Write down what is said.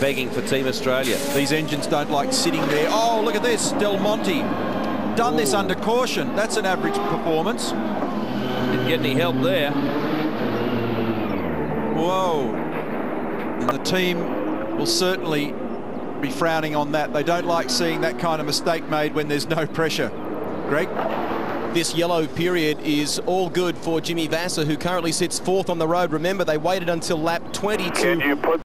begging for Team Australia. These engines don't like sitting there. Oh, look at this, Del Monte. Done Ooh. this under caution. That's an average performance. Didn't get any help there. Whoa. And the team will certainly be frowning on that. They don't like seeing that kind of mistake made when there's no pressure. Greg? This yellow period is all good for Jimmy Vasser, who currently sits fourth on the road. Remember, they waited until lap 22.